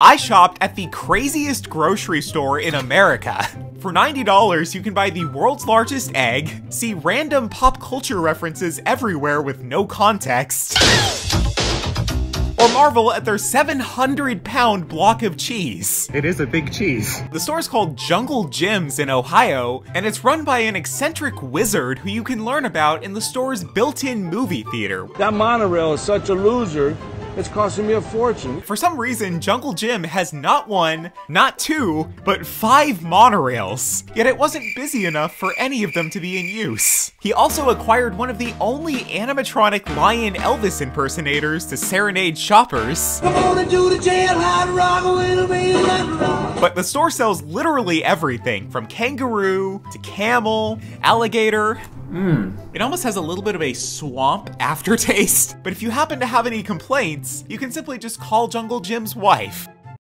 I shopped at the craziest grocery store in America. For $90, you can buy the world's largest egg, see random pop culture references everywhere with no context, or marvel at their 700 pound block of cheese. It is a big cheese. The store is called Jungle Jim's in Ohio, and it's run by an eccentric wizard who you can learn about in the store's built in movie theater. That monorail is such a loser. It's costing me a fortune. For some reason, Jungle Jim has not one, not two, but five monorails. Yet it wasn't busy enough for any of them to be in use. He also acquired one of the only animatronic lion Elvis impersonators to serenade shoppers. But the store sells literally everything, from kangaroo to camel, alligator, Mmm. it almost has a little bit of a swamp aftertaste, but if you happen to have any complaints, you can simply just call Jungle Jim's wife.